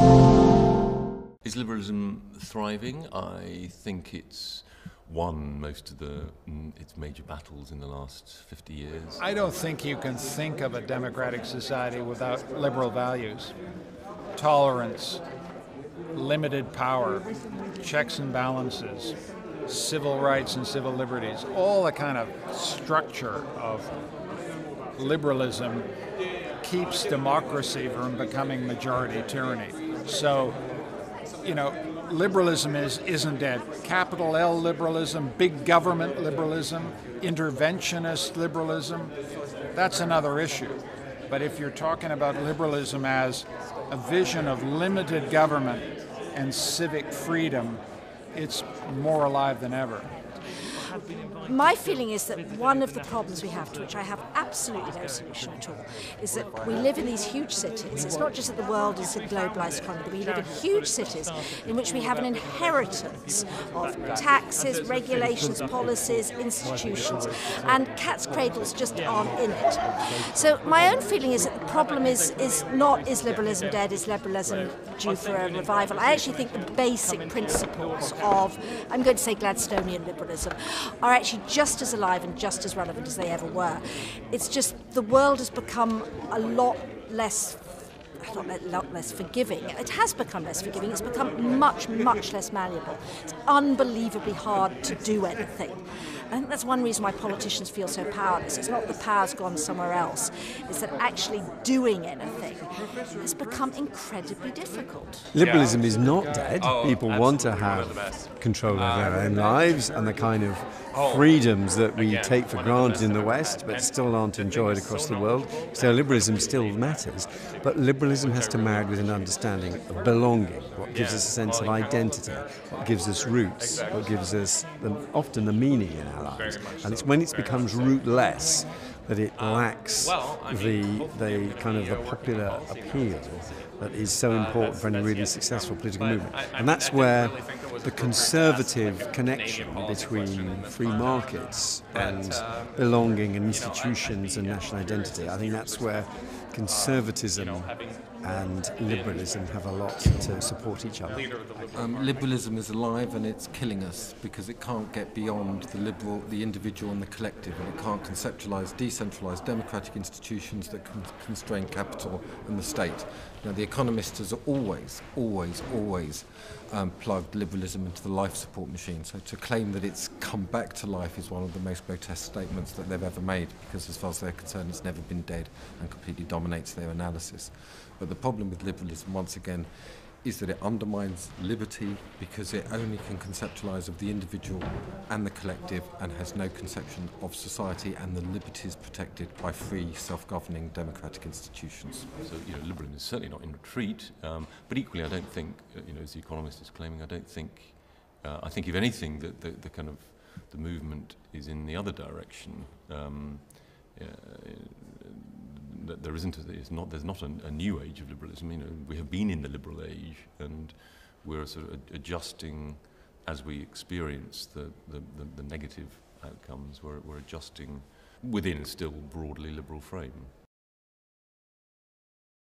Is liberalism thriving? I think it's won most of the mm, its major battles in the last 50 years. I don't think you can think of a democratic society without liberal values. Tolerance, limited power, checks and balances, civil rights and civil liberties, all the kind of structure of liberalism keeps democracy from becoming majority tyranny. So, you know, liberalism is, isn't dead. Capital L liberalism, big government liberalism, interventionist liberalism, that's another issue. But if you're talking about liberalism as a vision of limited government and civic freedom, it's more alive than ever. My feeling is that one of the problems we have, to which I have absolutely no solution at all, is that we live in these huge cities. It's not just that the world is a globalized economy, we live in huge cities in which we have an inheritance of taxes, regulations, policies, institutions, and cat's cradles just aren't in it. So my own feeling is that the problem is, is not is liberalism dead, is liberalism due for a revival. I actually think the basic principles of, I'm going to say Gladstonian liberalism, are actually just as alive and just as relevant as they ever were. It's just the world has become a lot less not a lot less forgiving. It has become less forgiving. It's become much, much less malleable. It's unbelievably hard to do anything. I think that's one reason why politicians feel so powerless. It's not the power's gone somewhere else. It's that actually doing anything has become incredibly difficult. Liberalism is not dead. Oh, People want to have control of their own lives and the kind of. Freedoms that we take for granted in the West but still aren't enjoyed across the world. So liberalism still matters, but liberalism has to marry with an understanding of belonging, what gives us a sense of identity, what gives us roots, what gives us the, often the meaning in our lives. And it's when it becomes rootless that it lacks the, the kind of the popular appeal that is so important for any really successful political movement. And that's where the conservative connection between free markets and belonging and institutions and national identity, I think that's where conservatism and liberalism have a lot to support each other. Um, liberalism is alive and it's killing us because it can't get beyond the liberal, the individual and the collective, and it can't conceptualize decentralized democratic institutions that can constrain capital and the state. Now, the economists has always, always, always um, plugged liberalism into the life support machine. So to claim that it's come back to life is one of the most grotesque statements that they've ever made because as far as they're concerned, it's never been dead and completely dominates their analysis. But the problem with liberalism, once again, is that it undermines liberty because it only can conceptualize of the individual and the collective and has no conception of society and the liberties protected by free, self-governing democratic institutions. So, you know, liberalism is certainly not in retreat, um, but equally I don't think, uh, you know, as the Economist is claiming, I don't think, uh, I think if anything, that the, the, kind of, the movement is in the other direction. Um, there isn't, a, not, there's not a, a, new age of liberalism. You know, we have been in the liberal age, and we're sort of adjusting as we experience the, the, the, the negative outcomes. We're, we're adjusting within a still broadly liberal frame.